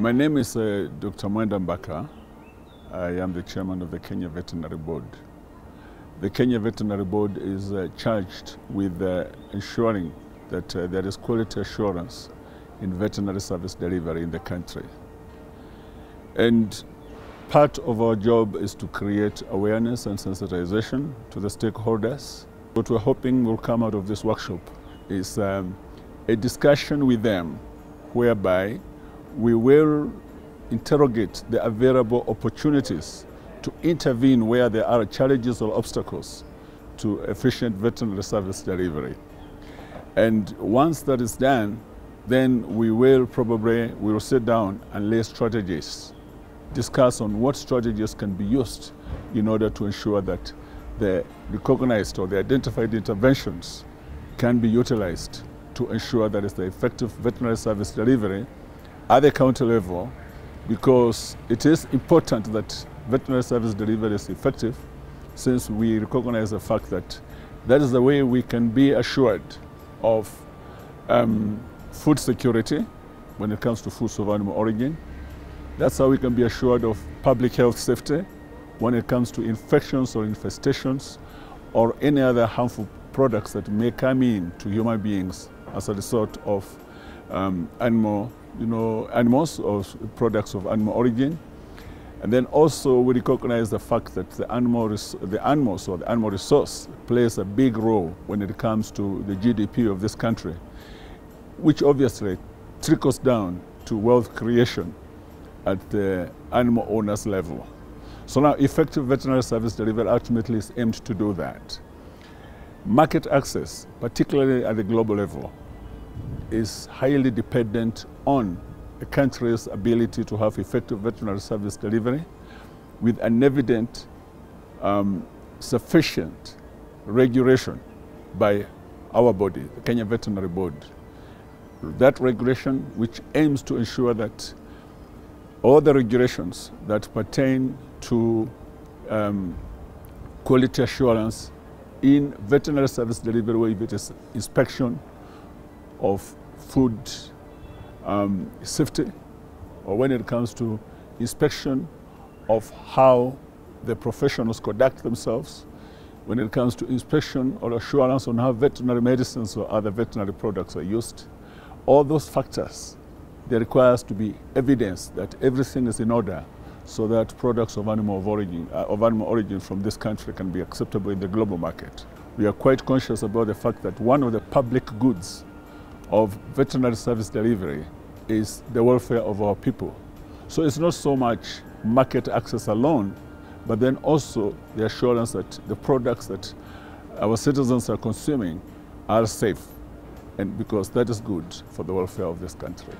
My name is uh, Dr. Mwenda Mbaka. I am the chairman of the Kenya Veterinary Board. The Kenya Veterinary Board is uh, charged with uh, ensuring that uh, there is quality assurance in veterinary service delivery in the country. And part of our job is to create awareness and sensitization to the stakeholders. What we're hoping will come out of this workshop is um, a discussion with them whereby we will interrogate the available opportunities to intervene where there are challenges or obstacles to efficient veterinary service delivery. And once that is done, then we will probably we will sit down and lay strategies, discuss on what strategies can be used in order to ensure that the recognized or the identified interventions can be utilized to ensure that it's the effective veterinary service delivery at the county level because it is important that veterinary service delivery is effective since we recognize the fact that that is the way we can be assured of um, food security when it comes to foods of animal origin. That's how we can be assured of public health safety when it comes to infections or infestations or any other harmful products that may come in to human beings as a result of um, animal, you know, animals or products of animal origin. And then also we recognize the fact that the, animal the animals or the animal resource plays a big role when it comes to the GDP of this country, which obviously trickles down to wealth creation at the animal owners level. So now effective veterinary service delivery ultimately is aimed to do that. Market access, particularly at the global level, is highly dependent on a country's ability to have effective veterinary service delivery with an evident um, sufficient regulation by our body, the Kenya Veterinary Board. That regulation which aims to ensure that all the regulations that pertain to um, quality assurance in veterinary service delivery, whether it is inspection of food um, safety, or when it comes to inspection of how the professionals conduct themselves, when it comes to inspection or assurance on how veterinary medicines or other veterinary products are used, all those factors, there requires to be evidence that everything is in order so that products of animal of origin, uh, of animal origin from this country can be acceptable in the global market. We are quite conscious about the fact that one of the public goods of veterinary service delivery is the welfare of our people. So it's not so much market access alone, but then also the assurance that the products that our citizens are consuming are safe, and because that is good for the welfare of this country.